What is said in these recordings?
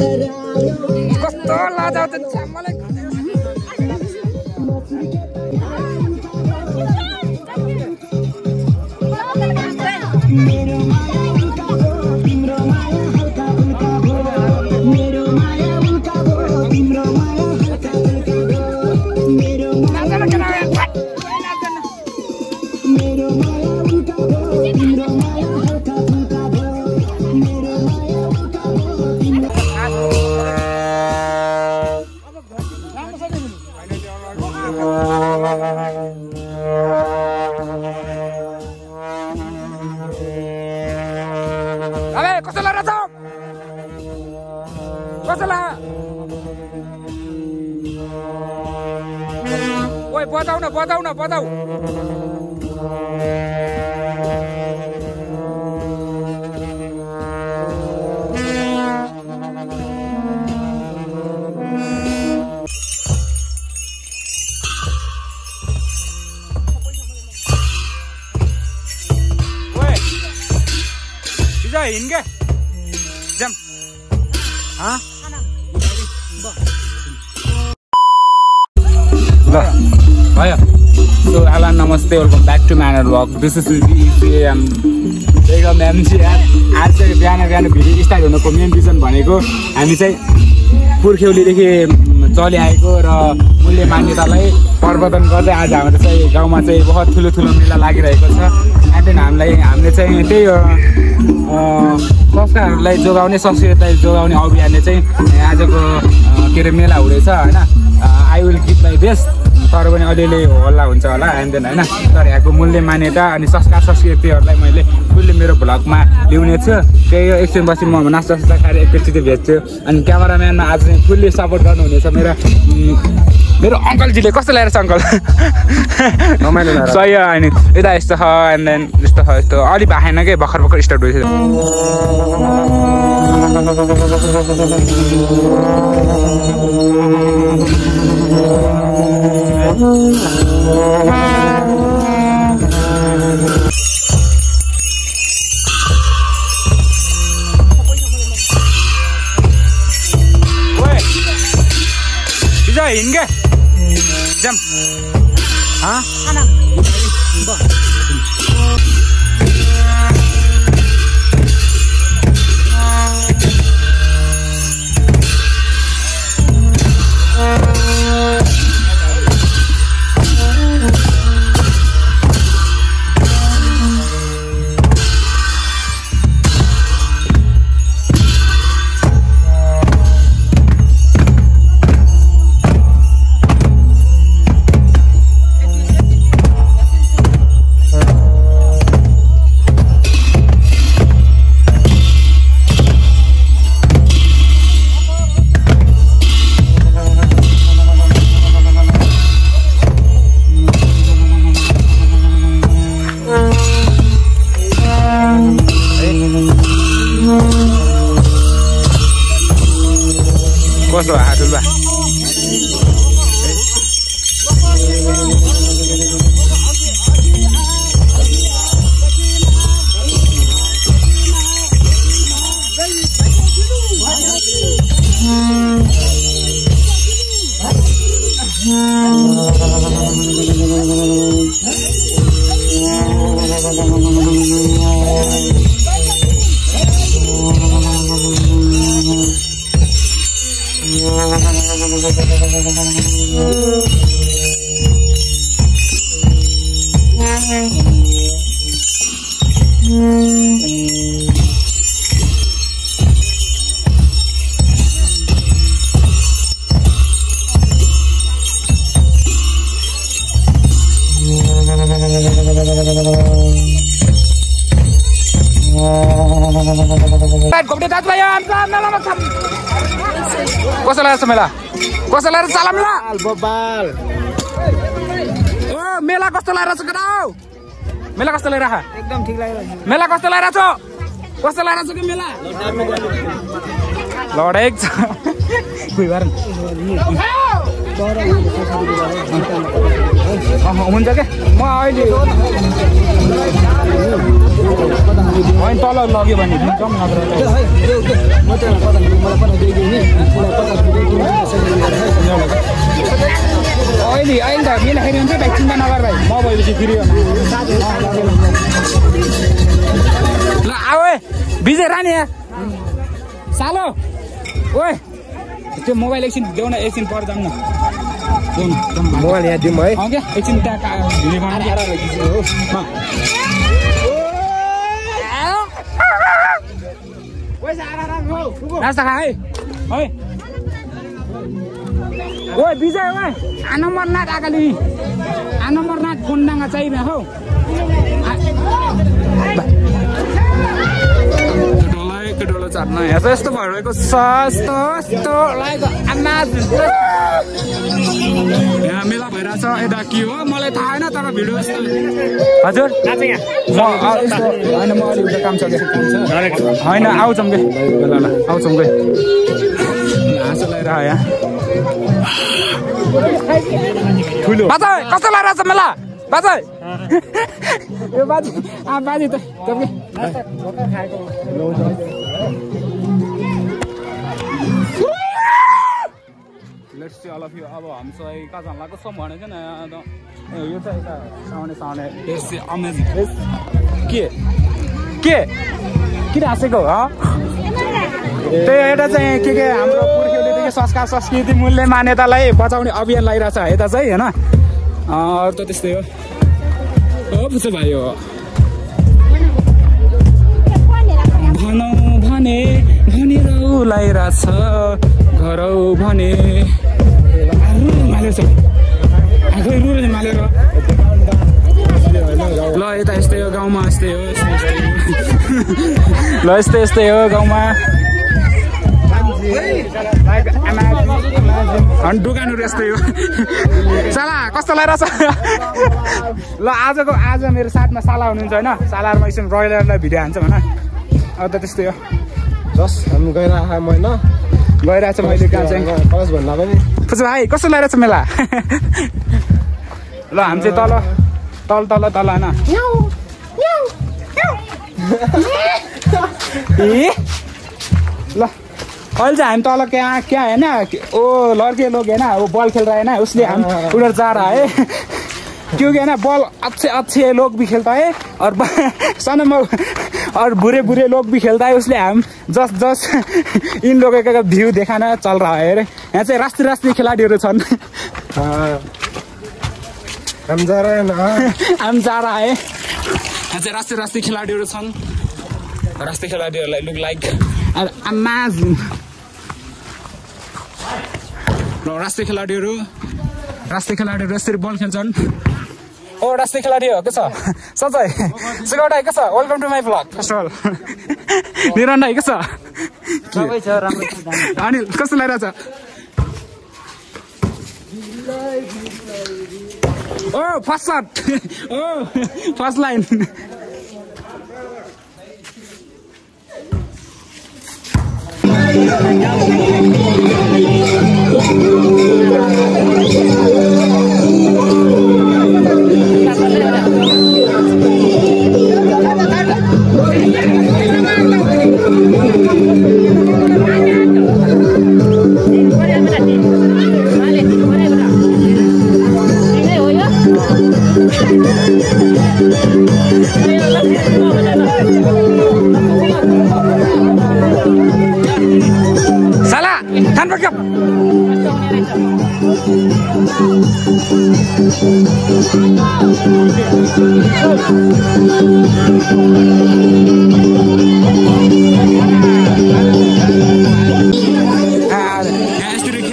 कस्तो लाज आउँछ अबे कसैलाई रहेछ कसैलाई ओइ बजाउ न बजाउ न बजाउ ओए हिँड ल भयो। सो हेलो नमस्ते welcome back to my blog this is M एकदम एमसी आज चाहिँ बिहान बिहान भिडियो स्टार्ट हुनुको मेन रिजन भनेको हामी चाहिँ पुर्ख्यौलीदेखि चलि आएको र मूल्य मान्यतालाई प्रवर्धन गर्दै आज हाम्रो चाहिँ गाउँमा चाहिँ बहुत ठुलो ठुलो मेला लागिरहेको छ। देन हामीलाई हामीले चाहिँ त्यही संस्कारहरूलाई जोगाउने संस्कृतिलाई जोगाउने अभियानले चाहिँ आजको के अरे मेला हुँदैछ होइन? I will give my best तर पनि अलिअलि हल्ला हुन्छ होला एन्ड देन होइन? तर यहाँको मूल्य मान्यता अनि संस्कार संस्कृतिहरूलाई मैले फुल्ली मेरो भ्लगमा ल्याउने छु। त्यही हो एकछिनपछि म नास्ता सास्ता खाएर एकैचोटि भेट्छु। अनि क्यामराम्यानमा आज चाहिँ फुल्ली सपोर्ट गर्नुहुनेछ मेरो मेरो अङ्कलजीले कस्तो लागेको छ अङ्कल। सही हो अनि यता यस्तो छ एन्ड देन यस्तो छ यस्तो। अलि भाएन कि भर्खर भर्खर स्टार्ट भइसक्यो ओए विजय हिँड के जाम हाँ कस्तो हात बा घुम्ने दाजुभाइ आमचा मेलामा छ कसो लागेको छ मेला कसो लागेर चाला मेला बबाल ओ मेला कस्तो लागेको छ केटा हौ? मेला कस्तो लगाइरह एकदम ठिक लागिरहेको मेला कस्तो लगाइरहेको छ कस्तो लगाइरहेको छ कि मेला लडेक छ कोही भएर हुन्छ क्या म अहिले होइन तल लग्यो भने जाउँ नत्र अहिले अहिले त मिल्दाखेरि हुन्छ भाइ चिन्ता नगर भाइ म भएपछि फेरि ल आऊ विजय रानी सालो ओए त्यो मोबाइल एकछिन देऊ न एकछिन पर जाउँ न मोबाइल यहाँ दिउँ है एकछिन त्यहाँ नास्ता खा है। है। ओए विजय ओए। आनम्बरनाथ आगाली। आनम्बरनाथ कोन्डाङ्गा चाहिने हौ। केटोलाई केटोलाई चाट्न यस्तो भइरहेको छ यस्तो यस्तो लागेको आमाज यहाँ मेला भइरहेछ यता के हो? मलाई थाहा होइन तर भिडियो हजुर। म होइन म अलिक काम छ क्या होइन आउँछौँ कि ल ल आउँछौँ कि हाँसो लगाएर यहाँ ठुलो। बाजे कस्तो लगाइरहेछ मेला? बाजे। यो बाजे आ बाजे त तपाईँ अल अफ यु अब हामी चाहिँ कहाँ जानु लाग्छ सम भनेको न अन्त ए, यो चाहिँ यता साउने साउने। अमेजिङ के? के? किन हाँसेको हो? त्यही एउटा चाहिँ के के हाम्रो पुर्ख्यौलीदेखि संस्कार संस्कृति मूल्य मान्यतालाई बचाउने अभियान लगाइरहेछ यता चाहिँ होइन? अरू त त्यस्तै हो। हो पुच्छ भाइ हो। भनौ भने भनेर लगाइरहेछ घरौ भने। मालेर छ आफै रुल मालेर। ल यता यस्तै हो गाउँमा यस्तै हो। ल यस्तै यस्तै हो गाउँमा। अनि दोकानहरू यस्तै हो। साला कस्तो लगाइरहेछ ल आजको आज मेरो साथमा साला हुनुहुन्छ होइन? सालाहरूमा एकछिन ब्रोइलरलाई भिडियो हान्छ भन। अब त त्यस्तै हो। जस हामी आएँ म होइन? गइरहेको छ मैले कलेज भन्दा पनि। फुचु भाइ कस्तो लगाइरहेछ मेला? ल हामी चाहिँ तल तल तल तल होइन? ए ल अहिले चाहिँ हामी तल क्या क्या है ना ओ लड़के लोग है ना वो बॉल खेल रहा है ना उसलिए हम उधर जा रहा है। क्योंकि है ना बॉल अच्छे अच्छे लोग भी खेलता है। और ब- सनम और बुरे बुरे लोग भी खेलता है। उसलिए हम जस्ट जस्ट इन लोगों का भ्यू देखाना चल रहा है अरे। यहाँ चाहिँ राष्ट्रिय राष्ट्रिय खेलाडीहरू छन्। हाँ। यहाँ चाहिँ राष्ट्रिय राष्ट्रिय खेलाडीहरू छन्। राष्ट्रिय खेलाडीहरूलाई लुक लाइक र राष्ट्रिय खेलाडीहरू राष्ट्रिय खेलाडीहरू यसरी बल खेल्छन्। ओ राष्ट्रिय खेलाडी हो के छ? सञ्चय सिकाउट के छ? Welcome to my blog first of all Niran के छ? सबै छ राम्रो छ। अनिल कस्तो लागिरहेछ? Oh first shot oh first line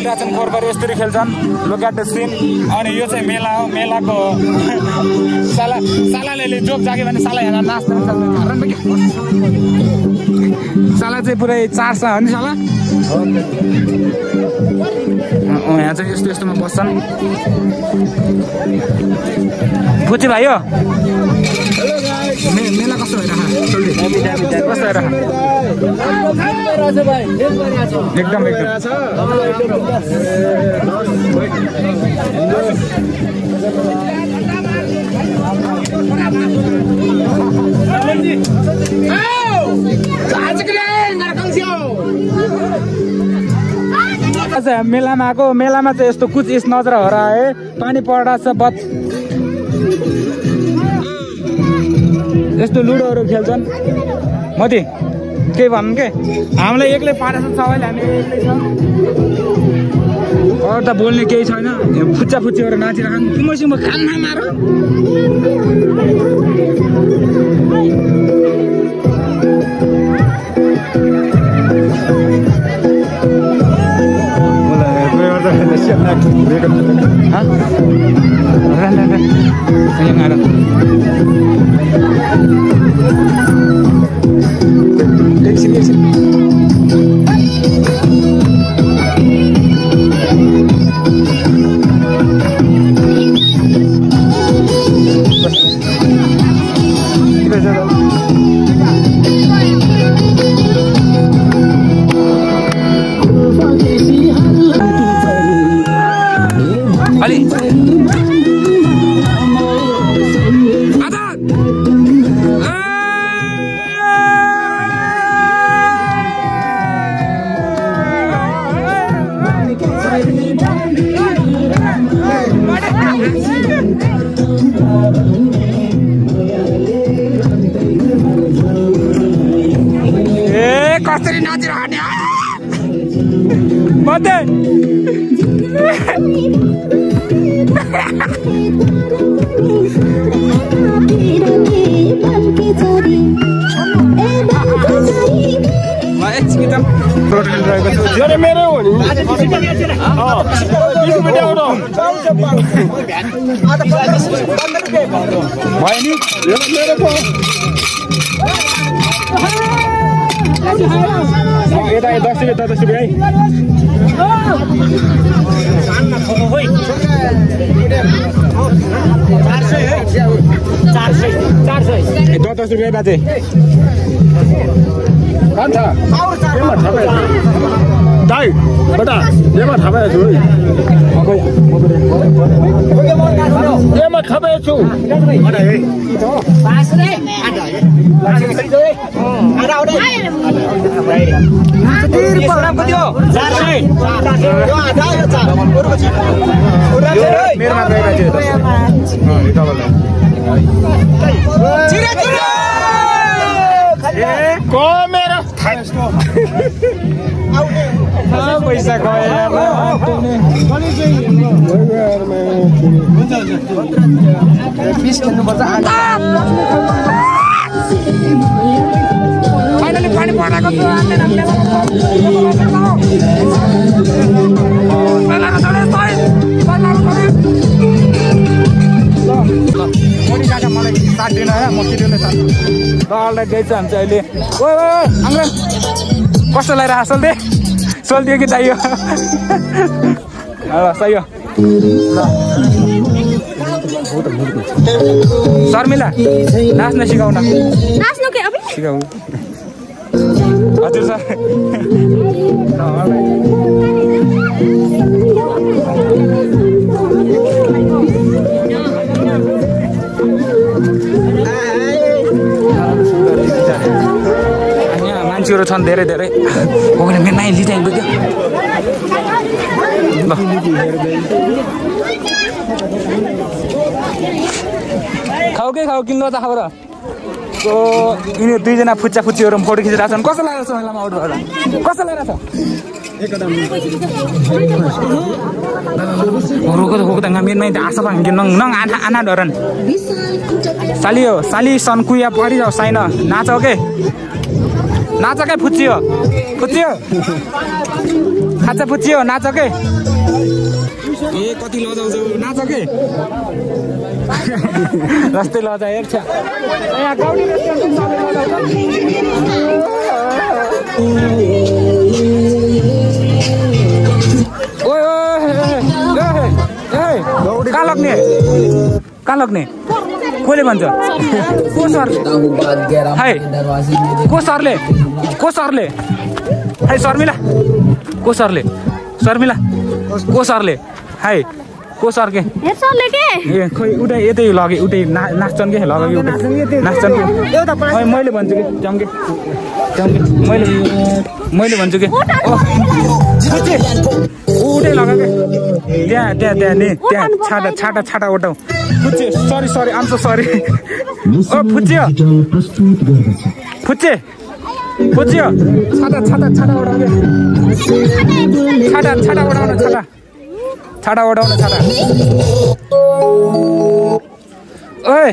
खेलिरहेछन् गोर्खाहरू यसरी खेल्छन् लुक एट द सिन। अनि यो चाहिँ मेला हो मेलाको साला सालाले जोक जाग्यो भने साला हेर नाच्न? साला चाहिँ पुरै चार्छ हो नि साला। यहाँ चाहिँ यस्तो यस्तोमा बस्छन्। पुची भाइ हो? मेला कस्तो एकदम एकदम। आज मेलामा आएको मेलामा चाहिँ यस्तो कुछ इस नजर हो रहा है। पानी परिरहेछ बच यस्तो लुडोहरू खेल्छन्। मति केही भन्नु के? हामीलाई एक्लै पारेछ सबैले हामी एक्लै छ। अरू त बोल्ने केही छैन। फुच्चा फुच्ची गरेर नाचिरहेको सिङ खानमा मार। Hah? Ran, ran, ran. Kayak. भयो नि। यता दस रुपियाँ दस रुपियाँ है दस दस रुपियाँ बाजे खान्छ? दाइ बेटा यसमा थपेको छु। यसमा थपेको छु मेरोमा पैसा पानी परेको मोदी काका मलाई साथ दिनु है म किनेर साथ अलराइट गएछ हामी चाहिँ अहिले ओ आङ्ग्रेन कस्तो लगाएर असल दे सोल्दियो कि चाहियो ल सही हो शर्मिला नाच्न सिकाउन सिकाउनु हजुर सर मान्छेहरू छन् धेरै धेरै हो भने मेरो नाइ लिइरहेको क्या ल खाऊ के खाऊ किन्नु त खाऊ र सो यिनीहरू दुईजना फुच्चा फुच्चीहरू फोटो खिचिरहेको छन् कस्तो लागेको छ महिलामा आउट भएर कस्तो लागेको छ रोको त होको त ngambil main asa bang ginong nong ana ana doran साली हो साली सनकुया परिजाऊ साइन नाच के नाच के फुच्चियो फुच्चियो खाजा फुच्चियो नाच के ए कति लजाउँछौ नाच के जस्तै लजा हेर्छ यहाँ कहाँ लग्ने कहाँ लग्ने कसले भन्छ को सरले? हाई को सरले? को सरले? हाई शर्मिला। को सरले? शर्मिला। को सरले? हाई को सर के हेर सरले के? ए खोइ उतै यतै लगे उतै ना नाच्छन् कि? लगे उतै? नाच्छन् कि खै मैले भन्छु कि चम्के चम्के मैले मैले भन्छु कि? उतै लगा के? त्यहाँ त्यहाँ त्यहाँ नि त्यहाँ छाटा छाटा छाटा उठाउ फुच्चे सरी सरी आम सरी ओ फुच्चे फुच्चे बुझ्यो छाता छाता छाता उडाउने छाता छाता उडाउन छाता छाता उडाउन छाता ओए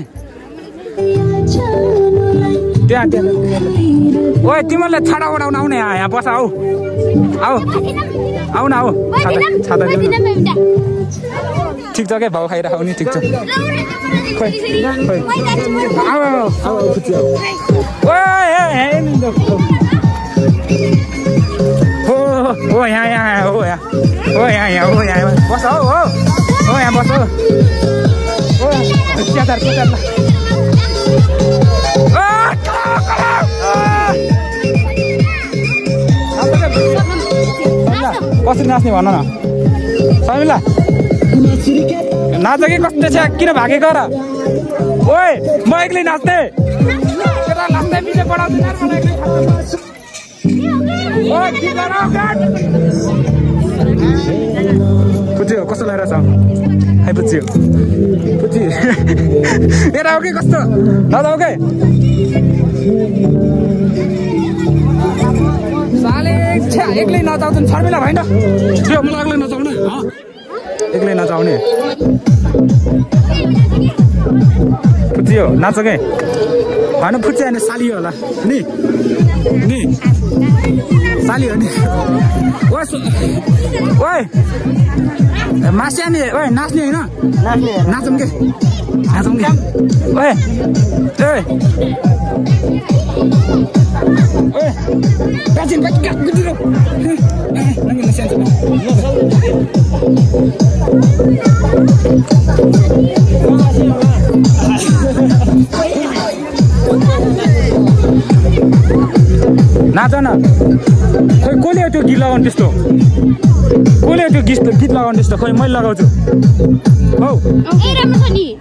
त्यहाँ त्यहाँ ओए तिमीहरूले छाता उडाउन आउने यहाँ यहाँ बस आऊ आऊ आऊ न आऊ छाता। ठिक छ क्या भाउ खाइरहेको नि ठिक छ हो यहाँ यहाँ हो यहाँ हो यहाँ यहाँ हो यहाँ बस हौ हो हो यहाँ बस हो च्यातार ल कसरी नाच्ने भन न। समिला नाच कि कस्तो छ? किन भागेको र? ओए म एक्लै नाच्ने नाच्दै पछि बढाउँदैन बुझ्यो कस्तो लगाइरहेछ है बुझ्यो बुझ्यो हेर हो कि कस्तो नजाऊ के साले छ्या एक्लै नचाउँछ शर्मिला भएन। त्यो मलाई एक्लै नचाउने हँ? एक्लै नचाउने। बुझ्यो नाच के? भएन फुच्यो भने सालियो होला। नि। नि सालियो नि ओए सु- ओए मास्या नि ओए नाच्ने होइन नाचौँ के नाचौँ के ओए ओए ओए प्राचीन बाइक काट गुडिरो नमिल्ने सानो नाच न खोइ कसले त्यो गीत लगाउनु त्यस्तो? कसले त्यो गीत गीत लगाउनु त्यस्तो? खोइ मैले लगाउँछु। हौ।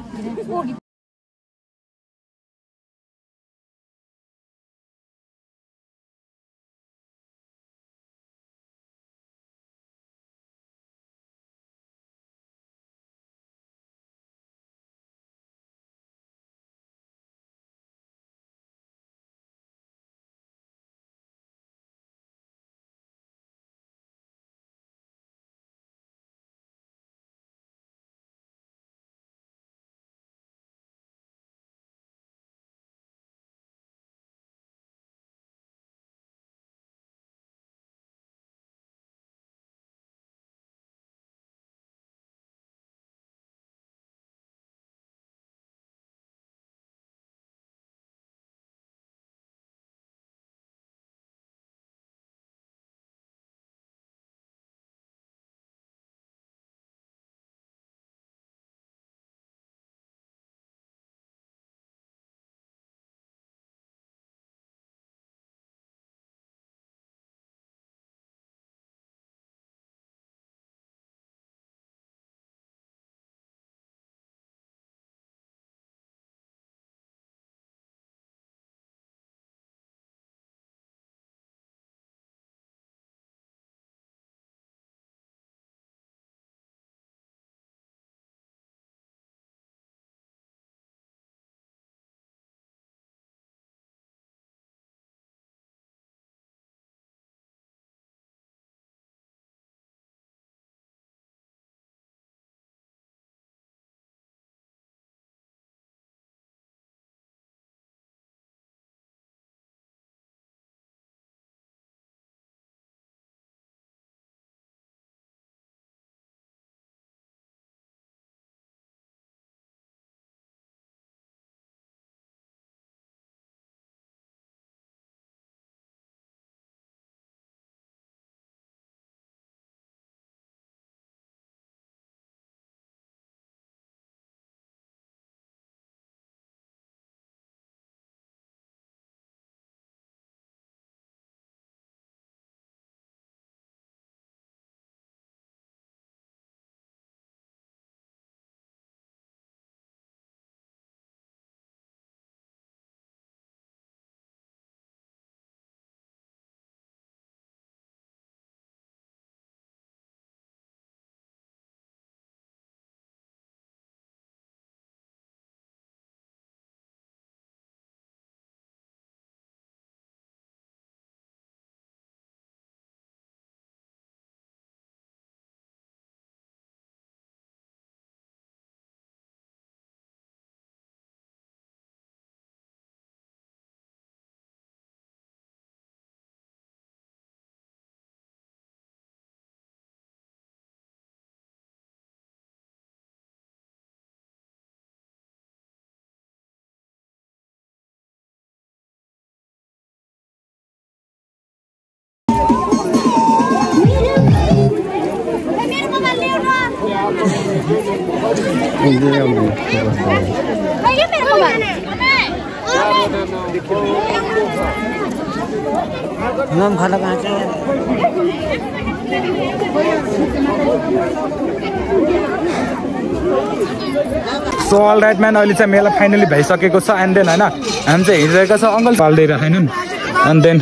सो अल राइट म्यान अहिले चाहिँ मेला फाइनली भइसकेको छ एन्ड देन होइन हामी चाहिँ हिँडिरहेको छ अङ्कल। पाल्दै होइन एन्ड देन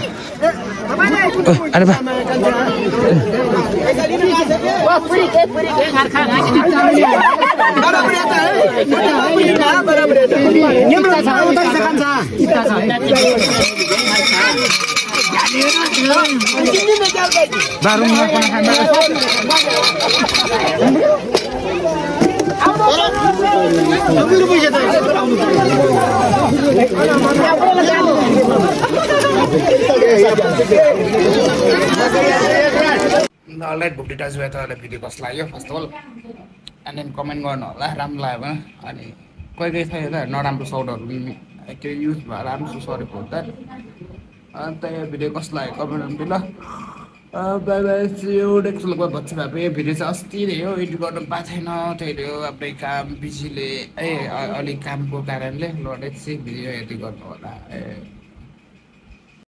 अरे Baru melakukan अलराइट भुक्टी टच भयो तपाईँलाई भिडियो कस्तो लाग्यो first of all then comment गर्नु होला राम्रो लाग्यो भने। अनि कोही कोही छ यता नराम्रो पनि के युज भएर राम्रो सरी फर द्याट अन्त यो भिडियो कस्तो लाग्यो कमेन्ट गर्नु ल बाई बाई यो लोक भन्छ भए यो भिडियो चाहिँ अस्ति नै हो एडिट गर्नु पाएको छैन त्यही हो आफ्नै काम बिजीले ए अलिक कामको कारणले ल भिडियो एडिट गर्नु होला। ए।